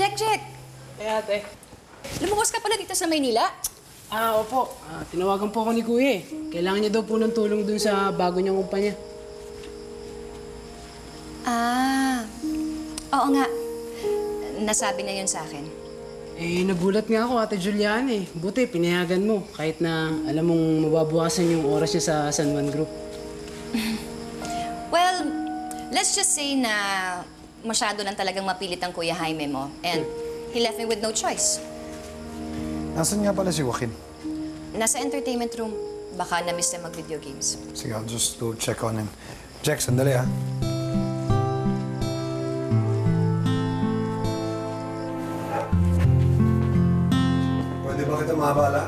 Jack, Jack! Eh, ate. Lumuwas ka pala dito sa Maynila? Ah, opo. Ah, tinawagan po ako ni Kuya eh. Kailangan niya daw po ng tulong dun sa bago niyang kumpanya. Ah, oo nga. Nasabi na yun sa akin. Eh, nagulat nga ako, Ate Juliana eh. Buti, pinayagan mo. Kahit na alam mong mababawasan yung oras niya sa San Juan Group. Well, let's just say na masyado lang talagang mapilit ang Kuya Jaime mo. And he left me with no choice. Nasaan nga pala si Joaquin? Nasa entertainment room. Baka na-miss na mag-video games. Sige, I'll just go check on him. Jack, sandali ah. Pwede ba kita maabala?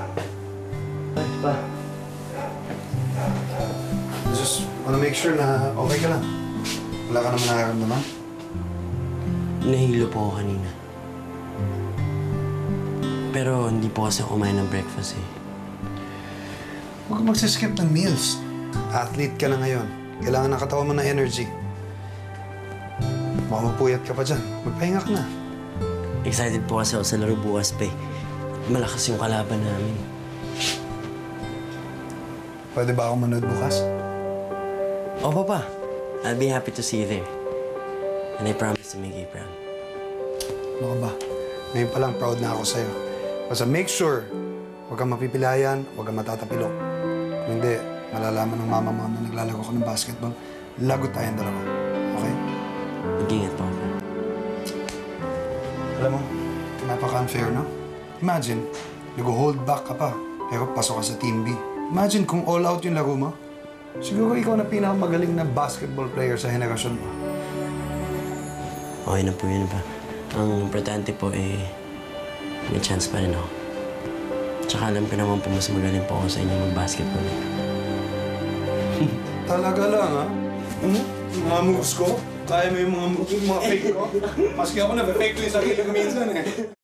Ay, pa. I just wanna make sure na okay ka lang. Wala ka naman nakaramdaman? Nahilo po ako kanina. Pero hindi po kasi kumain ng breakfast eh. Huwag ka magsiskip ng meals. Athlete ka na ngayon. Kailangan ng katawan mo ng energy. Baka mapuyat ka pa dyan. Magpahinga ka na. Excited po kasi ako sa laro bukas pa eh. Malakas yung kalaban namin. Pwede ba ako manood bukas? O, Papa. I'll be happy to see you there. And I promise to make you proud. Ano ka ba? Ngayon pa lang proud na ako sa'yo. Basta make sure, huwag kang mapipilayan, huwag kang matatapilok. Kung hindi, malalaman ng mama mo na naglalaro ko ng basketball, lagot tayong dalawa. Okay? Mag-ingat po ako. Alam mo, napaka-unfair, no? Imagine, nag-hold back ka pa, pero pasok ka sa Team B. Imagine kung all out yung laro mo. Siguro ikaw na pinakamagaling na basketball player sa henerasyon mo. Okay na po yun pa. Ang importante po eh, may chance pa rin ako. Tsaka alam ko naman po mas magaling po ako sa inyo mag-basketball. Talaga lang, ha? Hmm? Mga moves ko? Kaya mo yung mga, mga fake ko? Maski ako na, fake ko yung sarili ko minsan, eh.